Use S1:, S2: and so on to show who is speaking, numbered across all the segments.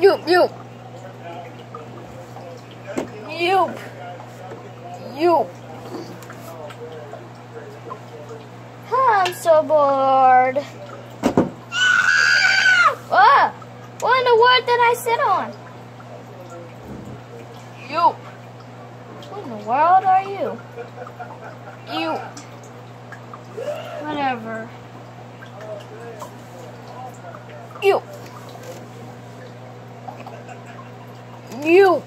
S1: You. You. You. You. I'm so bored. Ah! What in the world did I sit on? You. What in the world are you? You. Whatever. You. You.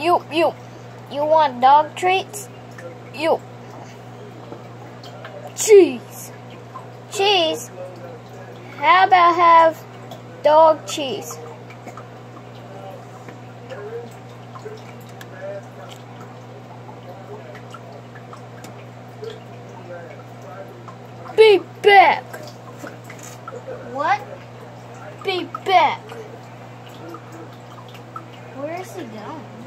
S1: You, you. You want dog treats? You. Cheese. Cheese? How about have dog cheese? Be back. What? Be back. Where is he going?